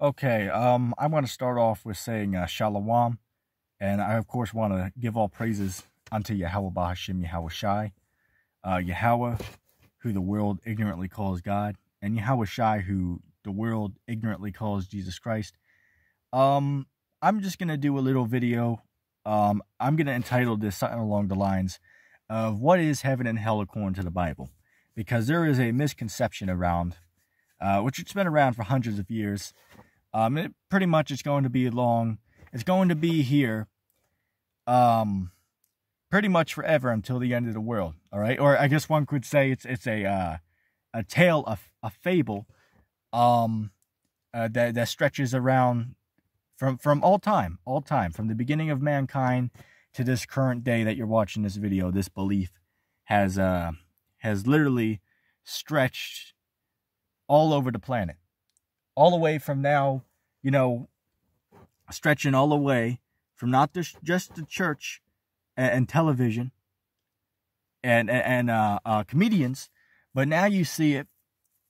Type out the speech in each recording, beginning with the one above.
Okay, um, I want to start off with saying uh, Shalom, and I, of course, want to give all praises unto Yahweh Bahashim Yahweh Shai, uh, Yahweh, who the world ignorantly calls God, and Yahweh Shai, who the world ignorantly calls Jesus Christ. Um, I'm just going to do a little video. Um, I'm going to entitle this something along the lines of what is heaven and hell according to the Bible, because there is a misconception around, uh, which it's been around for hundreds of years, um, it pretty much it's going to be long. It's going to be here, um, pretty much forever until the end of the world. All right, or I guess one could say it's it's a uh, a tale, a, a fable, um, uh, that that stretches around from from all time, all time, from the beginning of mankind to this current day that you're watching this video. This belief has uh has literally stretched all over the planet all the way from now, you know, stretching all the way from not just, just the church and, and television and and uh, uh, comedians, but now you see it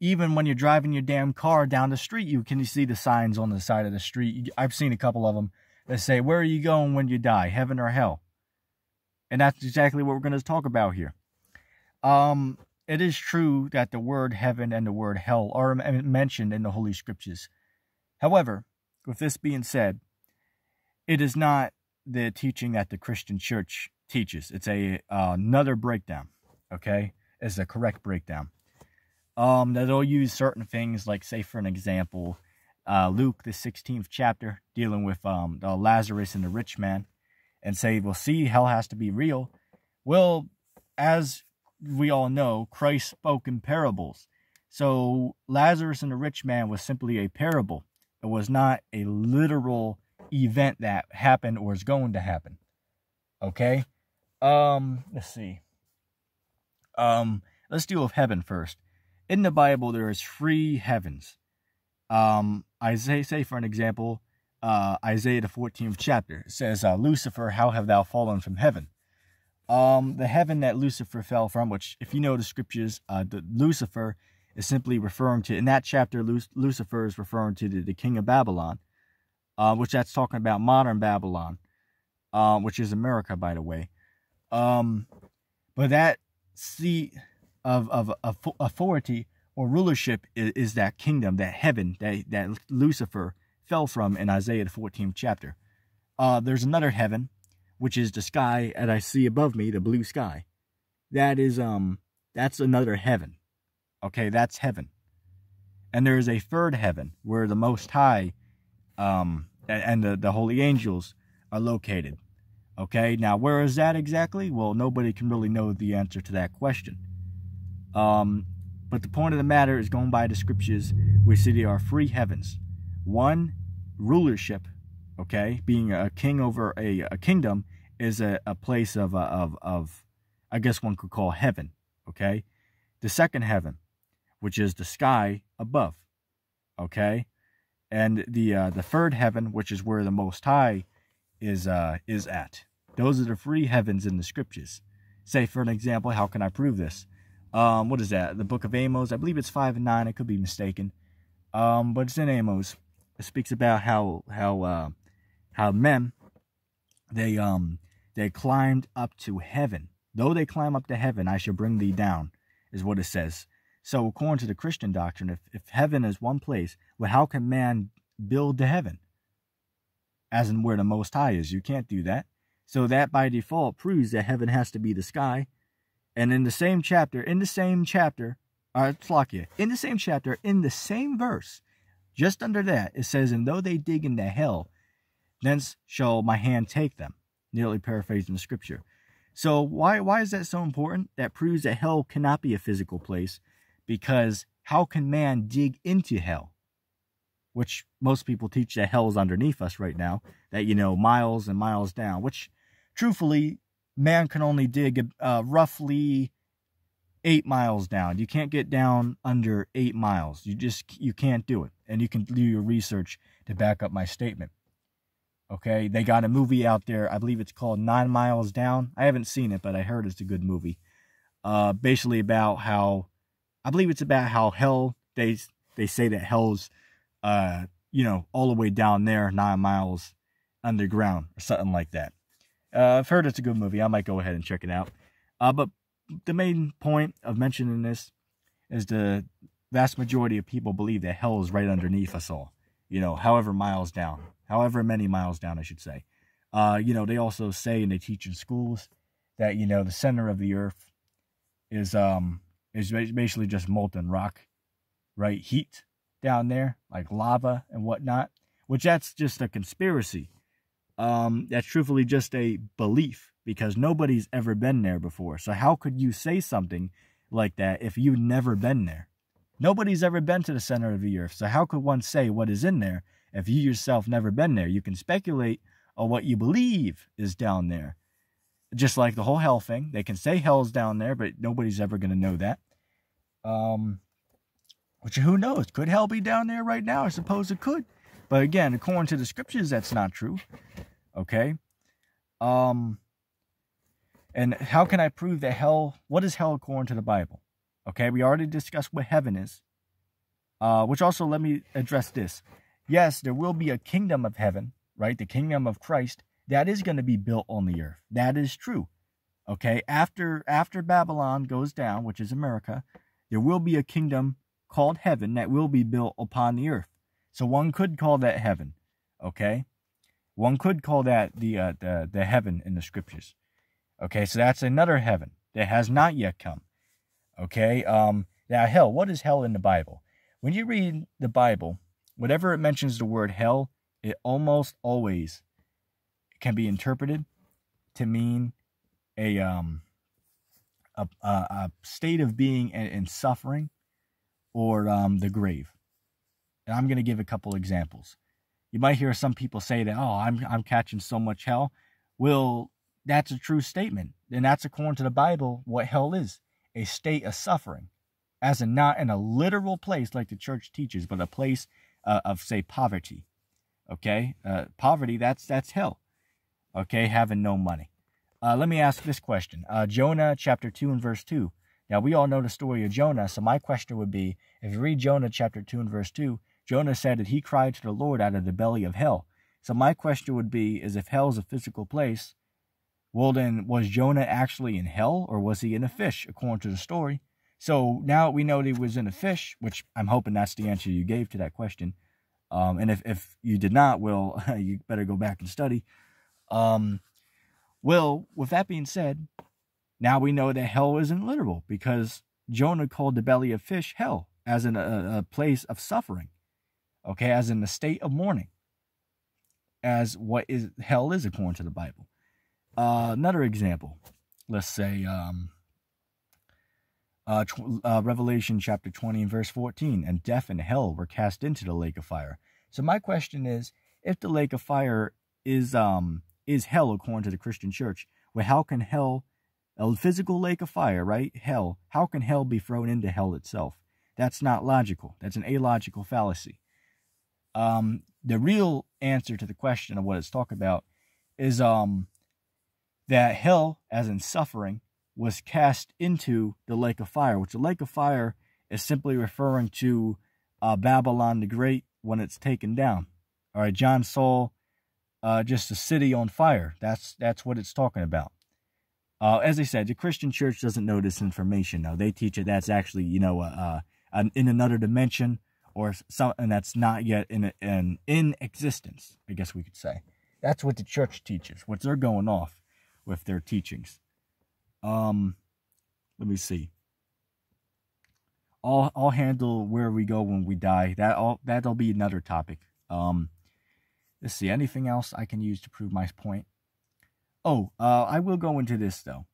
even when you're driving your damn car down the street. You can you see the signs on the side of the street. I've seen a couple of them that say, "Where are you going when you die? Heaven or hell?" And that's exactly what we're going to talk about here. Um, it is true that the word heaven and the word hell are mentioned in the Holy Scriptures. However, with this being said, it is not the teaching that the Christian church teaches. It's a uh, another breakdown, okay? It's a correct breakdown. Um, that'll use certain things like, say, for an example, uh, Luke, the 16th chapter, dealing with um, the Lazarus and the rich man, and say, well, see, hell has to be real. Well, as we all know, Christ spoke in parables. So Lazarus and the rich man was simply a parable. It was not a literal event that happened or is going to happen. Okay? Um, let's see. Um, let's deal with heaven first. In the Bible, there is three heavens. Um, Isaiah, say for an example, uh, Isaiah the 14th chapter says, uh, Lucifer, how have thou fallen from heaven? Um, the heaven that Lucifer fell from, which, if you know the scriptures, uh, the Lucifer is simply referring to, in that chapter, Lucifer is referring to the, the king of Babylon, uh, which that's talking about modern Babylon, um, which is America, by the way. Um, but that seat of, of, of authority or rulership is, is that kingdom, that heaven that, that Lucifer fell from in Isaiah the 14th chapter. Uh, there's another heaven which is the sky that I see above me, the blue sky. That is, um, that's another heaven. Okay, that's heaven. And there is a third heaven where the Most High, um, and the, the holy angels are located. Okay, now where is that exactly? Well, nobody can really know the answer to that question. Um, but the point of the matter is going by the scriptures, we see there are three heavens. One, rulership, okay, being a king over a, a kingdom, is a, a place of, uh, of, of, I guess one could call heaven, okay? The second heaven, which is the sky above, okay? And the, uh, the third heaven, which is where the Most High is, uh, is at. Those are the three heavens in the scriptures. Say, for an example, how can I prove this? Um, what is that? The book of Amos, I believe it's 5 and 9, I could be mistaken. Um, but it's in Amos. It speaks about how, how, uh, how men, they, um, they climbed up to heaven. Though they climb up to heaven, I shall bring thee down, is what it says. So, according to the Christian doctrine, if, if heaven is one place, well, how can man build to heaven? As in where the Most High is. You can't do that. So, that by default proves that heaven has to be the sky. And in the same chapter, in the same chapter, uh, Slakia, in the same chapter, in the same verse, just under that, it says, And though they dig into hell, thence shall my hand take them nearly paraphrasing the scripture. So why why is that so important? That proves that hell cannot be a physical place because how can man dig into hell? Which most people teach that hell is underneath us right now, that you know miles and miles down, which truthfully man can only dig uh, roughly 8 miles down. You can't get down under 8 miles. You just you can't do it. And you can do your research to back up my statement. Okay, they got a movie out there. I believe it's called Nine Miles Down. I haven't seen it, but I heard it's a good movie. Uh, basically about how, I believe it's about how hell. They they say that hell's, uh, you know, all the way down there, nine miles underground or something like that. Uh, I've heard it's a good movie. I might go ahead and check it out. Uh, but the main point of mentioning this is the vast majority of people believe that hell is right underneath us all. You know, however miles down, however many miles down, I should say. Uh, you know, they also say and they teach in schools that you know the center of the earth is um is basically just molten rock, right? Heat down there, like lava and whatnot. Which that's just a conspiracy. Um, that's truthfully just a belief because nobody's ever been there before. So how could you say something like that if you've never been there? Nobody's ever been to the center of the earth. So how could one say what is in there if you yourself never been there? You can speculate on what you believe is down there. Just like the whole hell thing. They can say hell's down there, but nobody's ever going to know that. Um, which who knows? Could hell be down there right now? I suppose it could. But again, according to the scriptures, that's not true. Okay. Um, and how can I prove that hell, what is hell according to the Bible? Okay, we already discussed what heaven is. Uh, which also let me address this. Yes, there will be a kingdom of heaven, right? The kingdom of Christ that is going to be built on the earth. That is true. Okay, after after Babylon goes down, which is America, there will be a kingdom called heaven that will be built upon the earth. So one could call that heaven. Okay, one could call that the uh, the the heaven in the scriptures. Okay, so that's another heaven that has not yet come. Okay, um, now hell, what is hell in the Bible? When you read the Bible, whatever it mentions the word hell, it almost always can be interpreted to mean a um a, a, a state of being and, in suffering or um, the grave. And I'm going to give a couple examples. You might hear some people say that, oh, I'm, I'm catching so much hell. Well, that's a true statement. And that's according to the Bible what hell is a state of suffering, as in not in a literal place like the church teaches, but a place uh, of, say, poverty. Okay? Uh, poverty, that's, that's hell. Okay? Having no money. Uh, let me ask this question uh, Jonah chapter 2 and verse 2. Now, we all know the story of Jonah, so my question would be if you read Jonah chapter 2 and verse 2, Jonah said that he cried to the Lord out of the belly of hell. So my question would be is if hell is a physical place, well, then, was Jonah actually in hell or was he in a fish, according to the story? So now we know that he was in a fish, which I'm hoping that's the answer you gave to that question. Um, and if, if you did not, well, you better go back and study. Um, well, with that being said, now we know that hell isn't literal because Jonah called the belly of fish hell, as in a, a place of suffering, okay, as in the state of mourning, as what is hell is according to the Bible. Uh, another example, let's say um, uh, uh, Revelation chapter 20 and verse 14, and death and hell were cast into the lake of fire. So my question is, if the lake of fire is um is hell according to the Christian church, well, how can hell, a physical lake of fire, right? Hell, how can hell be thrown into hell itself? That's not logical. That's an illogical fallacy. Um, the real answer to the question of what it's talking about is um that hell, as in suffering, was cast into the lake of fire, which the lake of fire is simply referring to uh, Babylon the Great when it's taken down. All right, John saw uh, just a city on fire. That's that's what it's talking about. Uh, as I said, the Christian church doesn't know this information. Now they teach it that's actually you know uh, uh, in another dimension or something that's not yet in in in existence. I guess we could say that's what the church teaches. What they're going off with their teachings. Um, let me see. I'll I'll handle where we go when we die. That all that'll be another topic. Um, let's see. Anything else I can use to prove my point? Oh, uh, I will go into this though.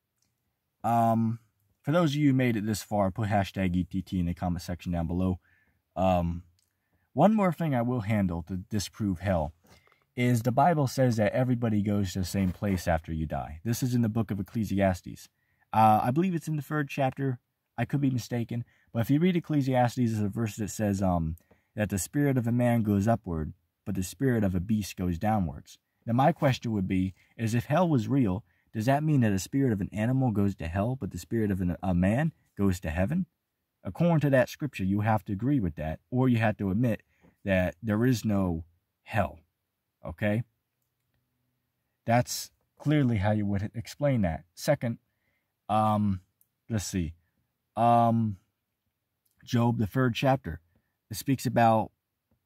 Um, for those of you who made it this far, put hashtag ETT in the comment section down below. Um, one more thing I will handle to disprove hell is the Bible says that everybody goes to the same place after you die. This is in the book of Ecclesiastes. Uh, I believe it's in the third chapter. I could be mistaken, but if you read Ecclesiastes, there's a verse that says um, that the spirit of a man goes upward, but the spirit of a beast goes downwards. Now, my question would be: is if hell was real, does that mean that the spirit of an animal goes to hell, but the spirit of an, a man goes to heaven? According to that scripture, you have to agree with that, or you have to admit that there is no hell. Okay? That's clearly how you would explain that. Second, um, let's see. Um, Job, the third chapter, it speaks about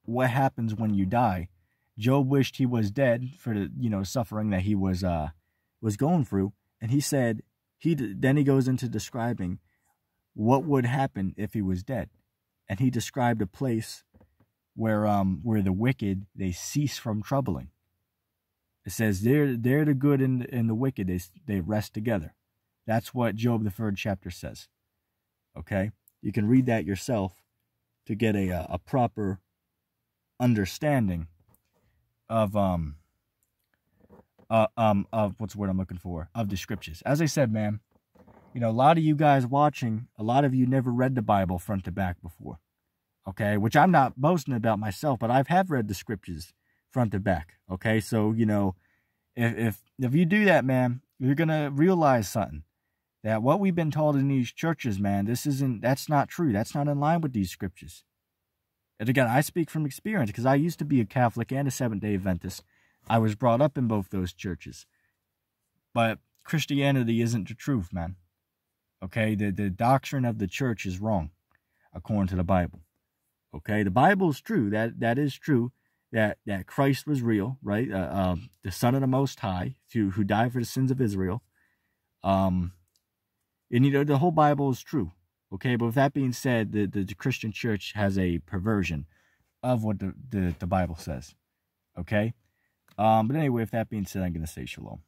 what happens when you die. Job wished he was dead for the you know suffering that he was uh was going through, and he said he then he goes into describing what would happen if he was dead, and he described a place where um where the wicked they cease from troubling. It says they're they're the good and, and the wicked they they rest together. That's what Job the third chapter says. Okay, you can read that yourself to get a a proper understanding of um uh, um of what's the word I'm looking for of the scriptures. As I said, man, you know a lot of you guys watching, a lot of you never read the Bible front to back before, okay? Which I'm not boasting about myself, but I've have read the scriptures front to back, okay? So you know, if if if you do that, man, you're gonna realize something that what we've been told in these churches, man, this isn't that's not true. That's not in line with these scriptures. And again, I speak from experience because I used to be a Catholic and a Seventh day Adventist. I was brought up in both those churches. But Christianity isn't the truth, man. Okay, the, the doctrine of the church is wrong, according to the Bible. Okay, the Bible is true. That that is true. That that Christ was real, right? Uh, uh, the Son of the Most High, who who died for the sins of Israel. Um, and you know the whole Bible is true. Okay, but with that being said, the, the, the Christian church has a perversion of what the, the, the Bible says. Okay? Um, but anyway, with that being said, I'm going to say shalom.